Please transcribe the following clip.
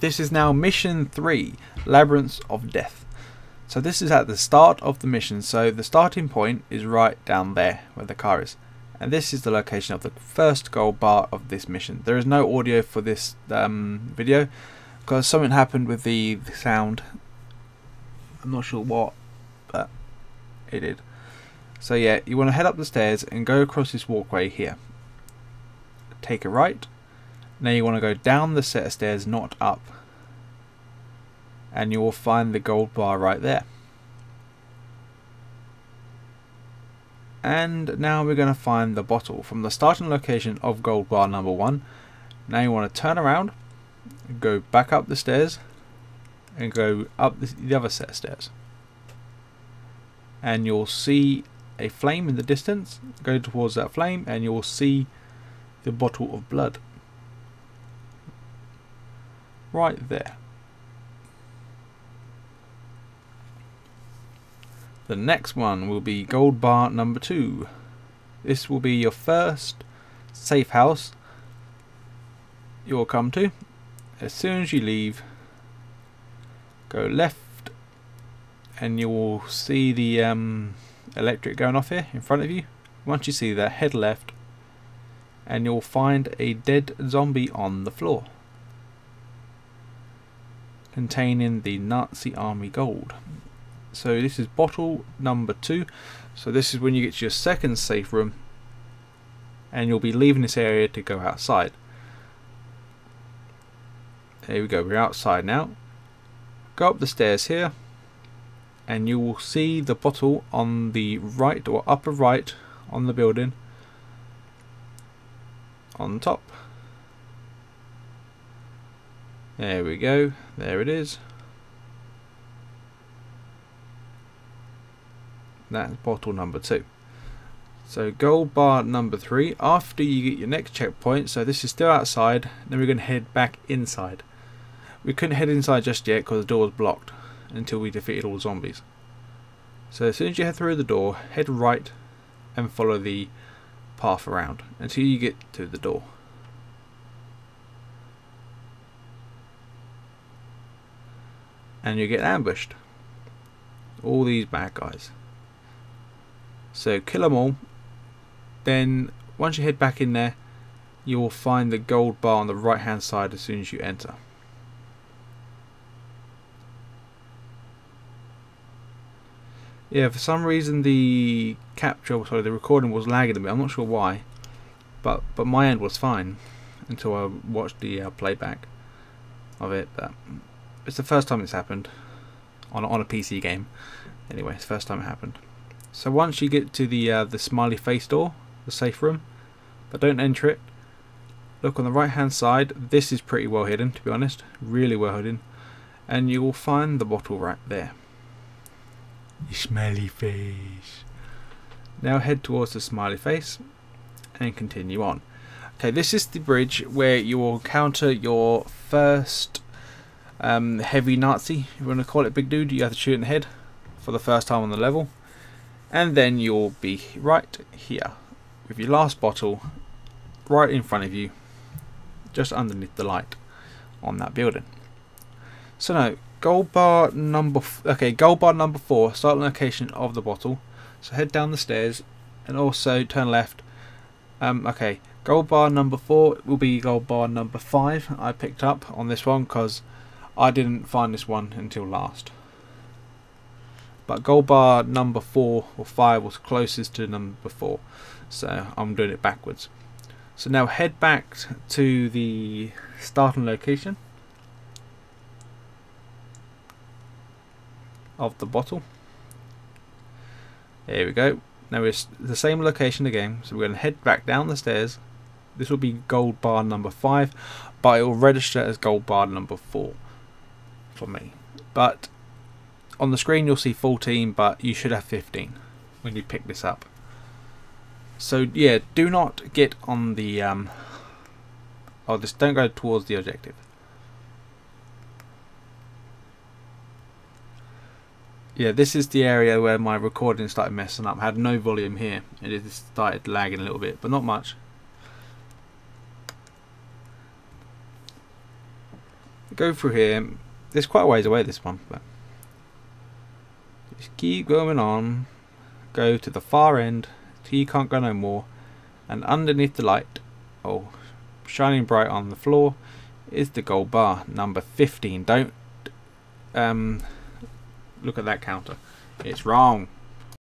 This is now mission 3, Labyrinths of Death. So this is at the start of the mission, so the starting point is right down there where the car is. And this is the location of the first gold bar of this mission. There is no audio for this um, video because something happened with the, the sound. I'm not sure what, but it did. So yeah, you want to head up the stairs and go across this walkway here. Take a right. Now you want to go down the set of stairs, not up. And you will find the gold bar right there. And now we're going to find the bottle from the starting location of gold bar number one. Now you want to turn around, go back up the stairs, and go up the other set of stairs. And you'll see a flame in the distance. Go towards that flame, and you'll see the bottle of blood. Right there. The next one will be gold bar number two. This will be your first safe house you'll come to. As soon as you leave, go left and you will see the um, electric going off here in front of you. Once you see that, head left and you'll find a dead zombie on the floor containing the Nazi army gold. So this is bottle number two. So this is when you get to your second safe room and you'll be leaving this area to go outside. There we go, we're outside now. Go up the stairs here and you will see the bottle on the right or upper right on the building on top. There we go, there it is. That's bottle number two. So gold bar number three, after you get your next checkpoint, so this is still outside, then we're going to head back inside. We couldn't head inside just yet because the door was blocked until we defeated all the zombies. So as soon as you head through the door, head right and follow the path around until you get to the door. And you get ambushed. All these bad guys. So kill them all. Then once you head back in there, you will find the gold bar on the right hand side as soon as you enter. Yeah, for some reason the capture, sorry, the recording was lagging a bit. I'm not sure why, but but my end was fine until I watched the uh, playback of it. But it's the first time it's happened on on a PC game. Anyway, it's the first time it happened. So once you get to the uh, the smiley face door, the safe room, but don't enter it. Look on the right hand side. This is pretty well hidden, to be honest. Really well hidden, and you will find the bottle right there. The smiley face. Now head towards the smiley face and continue on. Okay, this is the bridge where you will encounter your first um, heavy Nazi. You want to call it big dude, you have to shoot in the head for the first time on the level. And then you'll be right here with your last bottle right in front of you just underneath the light on that building. So now gold bar number okay gold bar number four start location of the bottle. So head down the stairs and also turn left. Um, okay gold bar number four will be gold bar number five I picked up on this one because I didn't find this one until last. But gold bar number 4 or 5 was closest to number 4 so I'm doing it backwards. So now head back to the starting location of the bottle. There we go. Now it's the same location again so we're going to head back down the stairs. This will be gold bar number 5 but it will register as gold bar number 4 for me. But on the screen you'll see 14 but you should have 15 when you pick this up. So yeah do not get on the um, oh just don't go towards the objective. Yeah this is the area where my recording started messing up. I had no volume here. It started lagging a little bit but not much. Go through here. There's quite a ways away this one, but just keep going on. Go to the far end till you can't go no more, and underneath the light, oh, shining bright on the floor, is the gold bar number 15. Don't um look at that counter. It's wrong.